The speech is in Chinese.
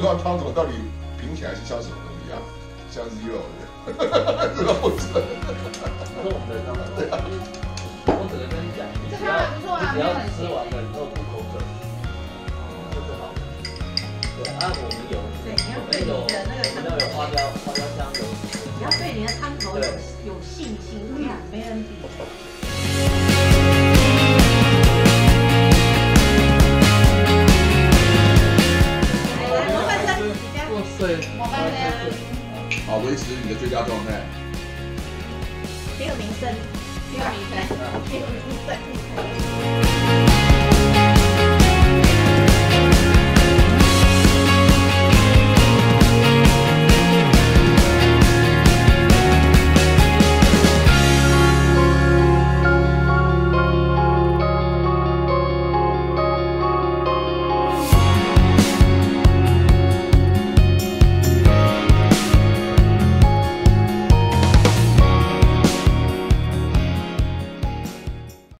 道汤怎么到底品起来是像什么东西啊？像 zero 的，这个不知道。这是我们的汤的，对啊。我只能跟你讲，你只要你只要吃完了以后不口渴，就是好。对，啊，我们有，对，你要对你的那个汤头有花椒花椒香有，你要对你的汤头有有信心，你看没人比。好，维持你的最佳状态。挺有名声，挺有名声，挺有名声。